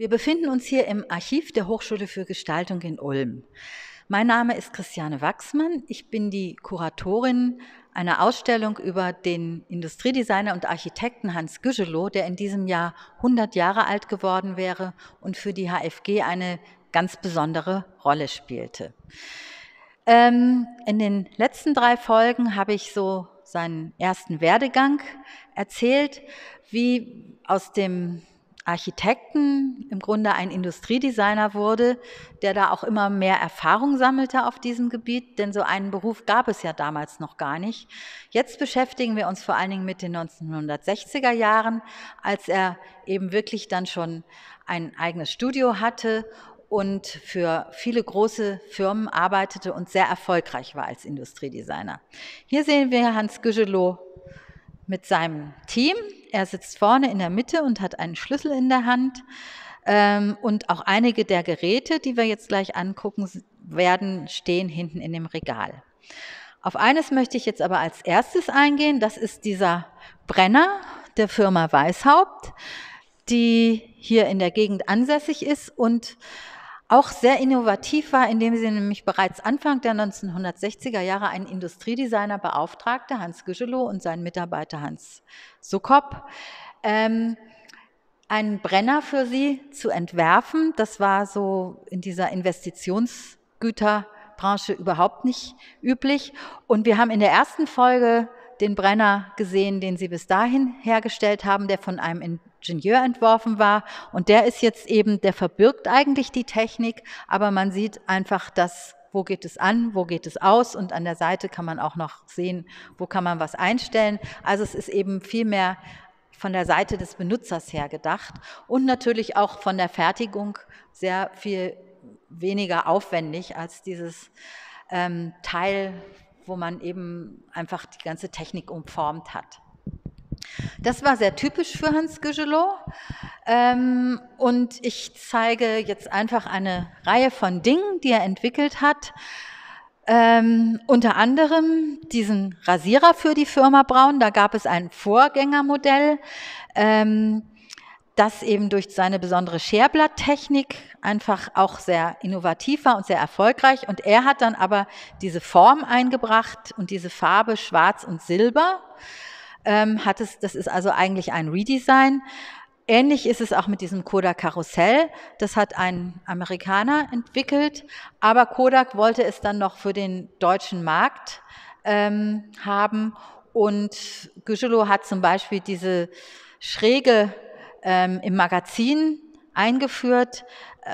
Wir befinden uns hier im Archiv der Hochschule für Gestaltung in Ulm. Mein Name ist Christiane Wachsmann. Ich bin die Kuratorin einer Ausstellung über den Industriedesigner und Architekten Hans Gügelow, der in diesem Jahr 100 Jahre alt geworden wäre und für die HFG eine ganz besondere Rolle spielte. Ähm, in den letzten drei Folgen habe ich so seinen ersten Werdegang erzählt, wie aus dem Architekten im Grunde ein Industriedesigner wurde, der da auch immer mehr Erfahrung sammelte auf diesem Gebiet, denn so einen Beruf gab es ja damals noch gar nicht. Jetzt beschäftigen wir uns vor allen Dingen mit den 1960er Jahren, als er eben wirklich dann schon ein eigenes Studio hatte und für viele große Firmen arbeitete und sehr erfolgreich war als Industriedesigner. Hier sehen wir Hans Gügelow mit seinem Team. Er sitzt vorne in der Mitte und hat einen Schlüssel in der Hand. Ähm, und auch einige der Geräte, die wir jetzt gleich angucken werden, stehen hinten in dem Regal. Auf eines möchte ich jetzt aber als erstes eingehen. Das ist dieser Brenner der Firma Weishaupt, die hier in der Gegend ansässig ist und auch sehr innovativ war, indem sie nämlich bereits Anfang der 1960er Jahre einen Industriedesigner beauftragte, Hans Güschelow und seinen Mitarbeiter Hans Sukop, ähm, einen Brenner für sie zu entwerfen. Das war so in dieser Investitionsgüterbranche überhaupt nicht üblich. Und wir haben in der ersten Folge den Brenner gesehen, den sie bis dahin hergestellt haben, der von einem Ingenieur entworfen war. Und der ist jetzt eben, der verbirgt eigentlich die Technik, aber man sieht einfach, dass wo geht es an, wo geht es aus und an der Seite kann man auch noch sehen, wo kann man was einstellen. Also es ist eben viel mehr von der Seite des Benutzers her gedacht und natürlich auch von der Fertigung sehr viel weniger aufwendig als dieses ähm, Teil, wo man eben einfach die ganze Technik umformt hat. Das war sehr typisch für Hans Gügelow. Ähm, und ich zeige jetzt einfach eine Reihe von Dingen, die er entwickelt hat. Ähm, unter anderem diesen Rasierer für die Firma Braun. Da gab es ein Vorgängermodell, ähm, das eben durch seine besondere Scherblatttechnik einfach auch sehr innovativ war und sehr erfolgreich. Und er hat dann aber diese Form eingebracht und diese Farbe Schwarz und Silber ähm, hat es, das ist also eigentlich ein Redesign. Ähnlich ist es auch mit diesem Kodak Karussell. Das hat ein Amerikaner entwickelt, aber Kodak wollte es dann noch für den deutschen Markt ähm, haben. Und Gügelow hat zum Beispiel diese Schräge ähm, im Magazin eingeführt,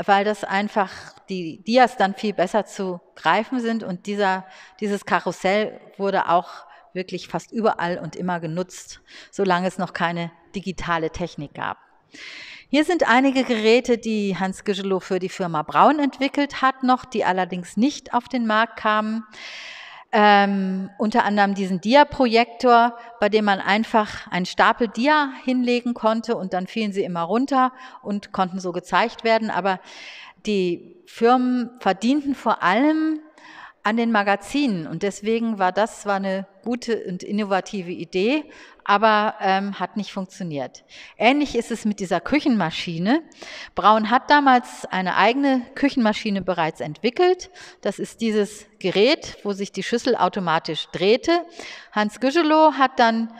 weil das einfach die Dias dann viel besser zu greifen sind. Und dieser, dieses Karussell wurde auch wirklich fast überall und immer genutzt, solange es noch keine digitale Technik gab. Hier sind einige Geräte, die Hans Gügelow für die Firma Braun entwickelt hat, noch, die allerdings nicht auf den Markt kamen. Ähm, unter anderem diesen Dia-Projektor, bei dem man einfach einen Stapel Dia hinlegen konnte und dann fielen sie immer runter und konnten so gezeigt werden. Aber die Firmen verdienten vor allem an den Magazinen. Und deswegen war das zwar eine gute und innovative Idee, aber ähm, hat nicht funktioniert. Ähnlich ist es mit dieser Küchenmaschine. Braun hat damals eine eigene Küchenmaschine bereits entwickelt. Das ist dieses Gerät, wo sich die Schüssel automatisch drehte. Hans Gügelow hat dann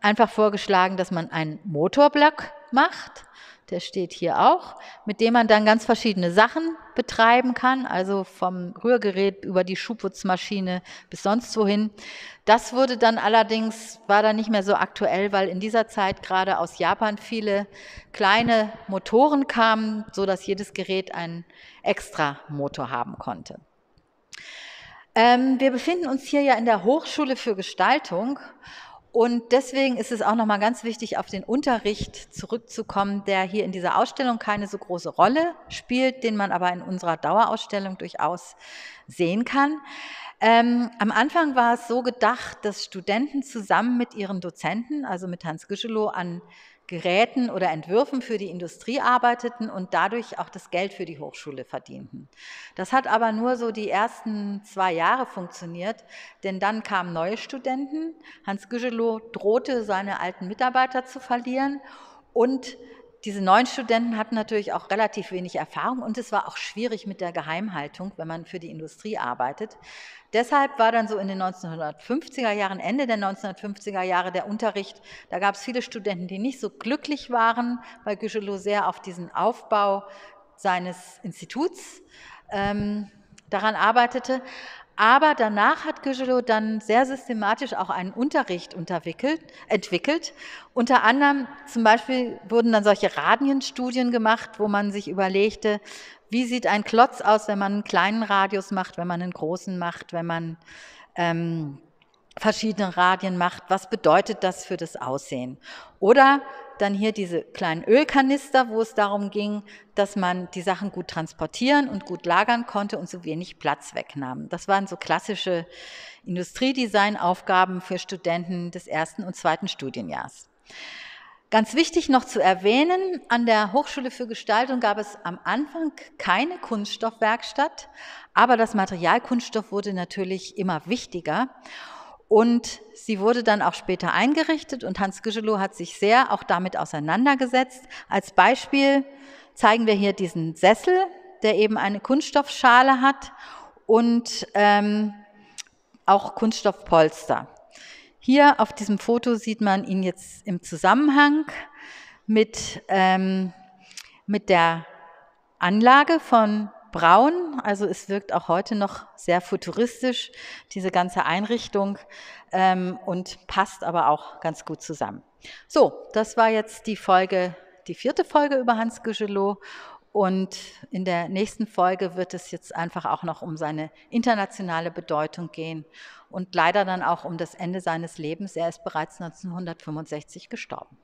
einfach vorgeschlagen, dass man einen Motorblock macht der steht hier auch, mit dem man dann ganz verschiedene Sachen betreiben kann, also vom Rührgerät über die Schuhputzmaschine bis sonst wohin. Das wurde dann allerdings, war dann nicht mehr so aktuell, weil in dieser Zeit gerade aus Japan viele kleine Motoren kamen, so dass jedes Gerät einen extra Motor haben konnte. Ähm, wir befinden uns hier ja in der Hochschule für Gestaltung und deswegen ist es auch nochmal ganz wichtig, auf den Unterricht zurückzukommen, der hier in dieser Ausstellung keine so große Rolle spielt, den man aber in unserer Dauerausstellung durchaus sehen kann. Ähm, am Anfang war es so gedacht, dass Studenten zusammen mit ihren Dozenten, also mit Hans Güschelow, an Geräten oder Entwürfen für die Industrie arbeiteten und dadurch auch das Geld für die Hochschule verdienten. Das hat aber nur so die ersten zwei Jahre funktioniert, denn dann kamen neue Studenten. Hans Gügelow drohte, seine alten Mitarbeiter zu verlieren und diese neuen Studenten hatten natürlich auch relativ wenig Erfahrung und es war auch schwierig mit der Geheimhaltung, wenn man für die Industrie arbeitet. Deshalb war dann so in den 1950er Jahren, Ende der 1950er Jahre der Unterricht, da gab es viele Studenten, die nicht so glücklich waren, weil Güchelot sehr auf diesen Aufbau seines Instituts ähm, daran arbeitete. Aber danach hat Gügelot dann sehr systematisch auch einen Unterricht entwickelt. Unter anderem zum Beispiel wurden dann solche Radienstudien gemacht, wo man sich überlegte, wie sieht ein Klotz aus, wenn man einen kleinen Radius macht, wenn man einen großen macht, wenn man ähm, verschiedene Radien macht. Was bedeutet das für das Aussehen? Oder dann hier diese kleinen Ölkanister, wo es darum ging, dass man die Sachen gut transportieren und gut lagern konnte und so wenig Platz wegnahm. Das waren so klassische Industriedesign-Aufgaben für Studenten des ersten und zweiten Studienjahrs. Ganz wichtig noch zu erwähnen, an der Hochschule für Gestaltung gab es am Anfang keine Kunststoffwerkstatt, aber das Material Kunststoff wurde natürlich immer wichtiger. Und sie wurde dann auch später eingerichtet und Hans Güschelow hat sich sehr auch damit auseinandergesetzt. Als Beispiel zeigen wir hier diesen Sessel, der eben eine Kunststoffschale hat und ähm, auch Kunststoffpolster. Hier auf diesem Foto sieht man ihn jetzt im Zusammenhang mit, ähm, mit der Anlage von braun, also es wirkt auch heute noch sehr futuristisch, diese ganze Einrichtung ähm, und passt aber auch ganz gut zusammen. So, das war jetzt die Folge, die vierte Folge über Hans Gügelot und in der nächsten Folge wird es jetzt einfach auch noch um seine internationale Bedeutung gehen und leider dann auch um das Ende seines Lebens. Er ist bereits 1965 gestorben.